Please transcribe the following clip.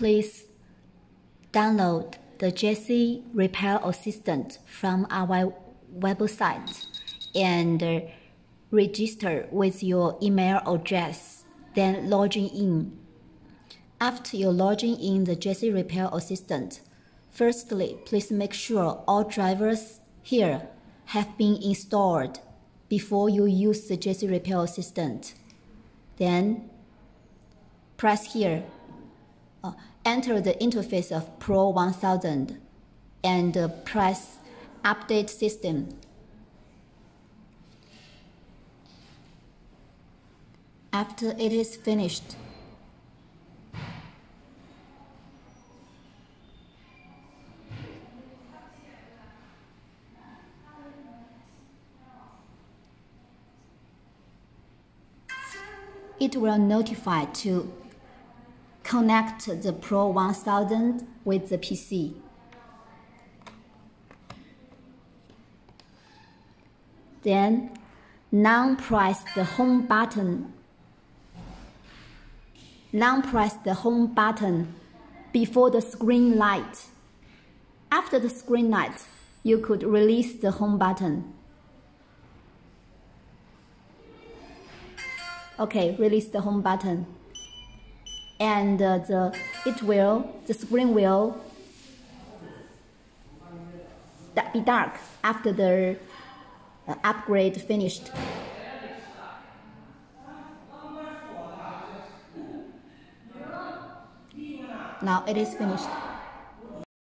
please download the JC Repair Assistant from our website and register with your email address, then logging in. After you logging in the JC Repair Assistant, firstly, please make sure all drivers here have been installed before you use the JC Repair Assistant. Then press here uh, enter the interface of Pro 1000 and uh, press Update System. After it is finished, it will notify to Connect the Pro 1000 with the PC. Then, now press the home button. Now press the home button before the screen light. After the screen light, you could release the home button. Okay, release the home button and uh, the it will the screen will be dark after the uh, upgrade finished. Now it is finished.